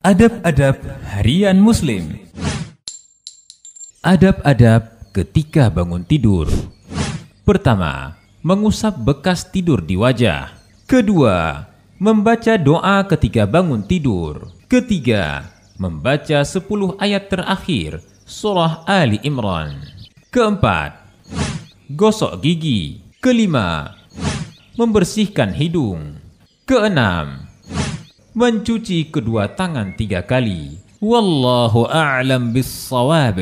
Adab-adab harian Muslim. Adab-adab ketika bangun tidur. Pertama, mengusap bekas tidur di wajah. Kedua, membaca doa ketika bangun tidur. Ketiga, membaca 10 ayat terakhir surah Ali Imran. Keempat, gosok gigi. Kelima, membersihkan hidung. Keenam, mencuci kedua tangan tiga kali. Wallahu a'lam bissawab.